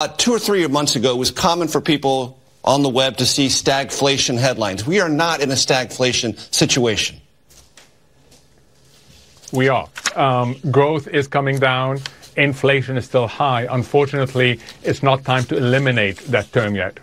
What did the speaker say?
Uh, two or three months ago, it was common for people on the web to see stagflation headlines. We are not in a stagflation situation. We are. Um, growth is coming down. Inflation is still high. Unfortunately, it's not time to eliminate that term yet.